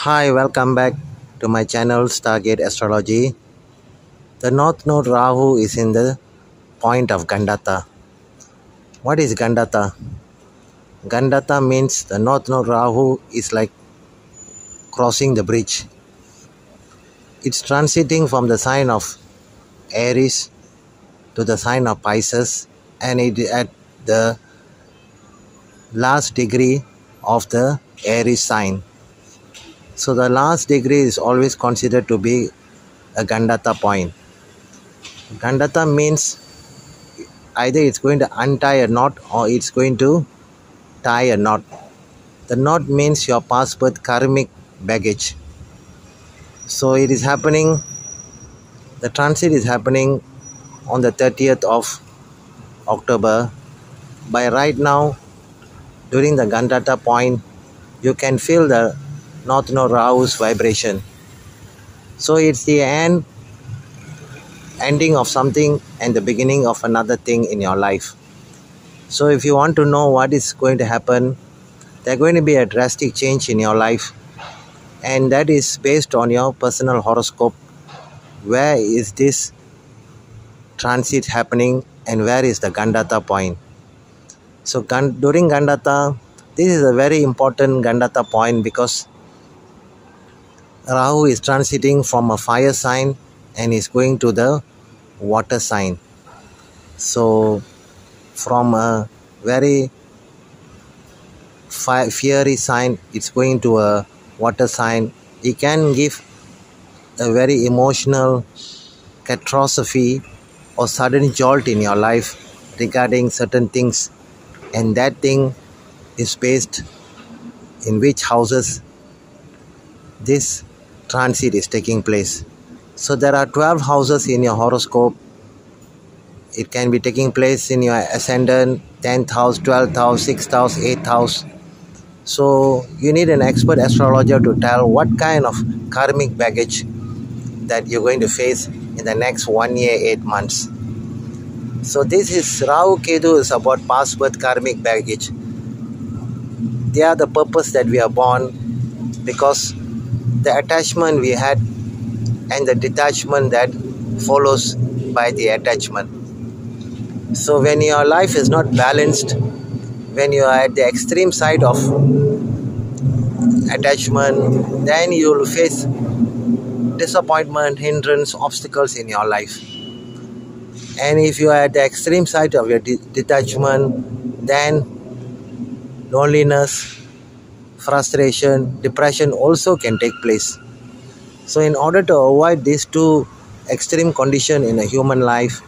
Hi, welcome back to my channel Stargate Astrology. The North Node Rahu is in the point of Gandata. What is Gandata? Gandata means the North Node Rahu is like crossing the bridge. It's transiting from the sign of Aries to the sign of Pisces and it at the last degree of the Aries sign. So the last degree is always considered to be a Gandata point. Gandata means either it's going to untie a knot or it's going to tie a knot. The knot means your past birth karmic baggage. So it is happening, the transit is happening on the 30th of October. By right now, during the Gandata point, you can feel the North Node Rahu's vibration. So it's the end, ending of something and the beginning of another thing in your life. So if you want to know what is going to happen, there's going to be a drastic change in your life, and that is based on your personal horoscope. Where is this transit happening, and where is the Gandata point? So during Gandata, this is a very important Gandata point because Rahu is transiting from a fire sign and is going to the water sign. So, from a very fiery sign, it's going to a water sign. It can give a very emotional catastrophe or sudden jolt in your life regarding certain things, and that thing is based in which houses this transit is taking place. So there are 12 houses in your horoscope. It can be taking place in your ascendant, 10th house, 12th house, 6th house, 8th house. So you need an expert astrologer to tell what kind of karmic baggage that you're going to face in the next one year, eight months. So this is Rahu Ketu is about past birth karmic baggage. They are the purpose that we are born because the attachment we had and the detachment that follows by the attachment. So, when your life is not balanced, when you are at the extreme side of attachment, then you will face disappointment, hindrance, obstacles in your life. And if you are at the extreme side of your de- detachment, then loneliness, frustration, depression also can take place. So, in order to avoid these two extreme conditions in a human life,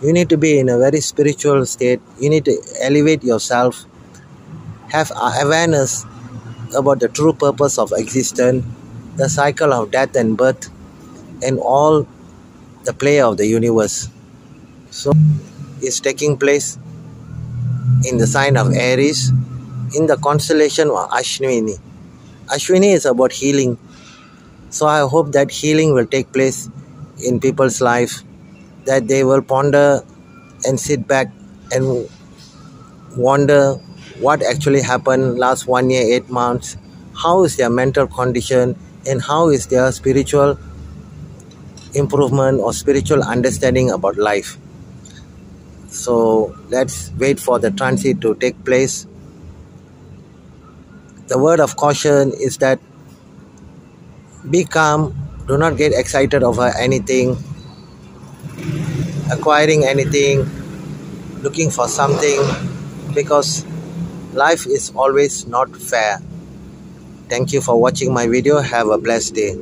you need to be in a very spiritual state. You need to elevate yourself, have awareness about the true purpose of existence, the cycle of death and birth, and all the play of the universe. So, it's taking place in the sign of Aries in the constellation of Ashwini. Ashwini is about healing. So I hope that healing will take place in people's life, that they will ponder and sit back and wonder what actually happened last one year, eight months, how is their mental condition, and how is their spiritual improvement or spiritual understanding about life. So let's wait for the transit to take place the word of caution is that be calm, do not get excited over anything, acquiring anything, looking for something, because life is always not fair. Thank you for watching my video. Have a blessed day.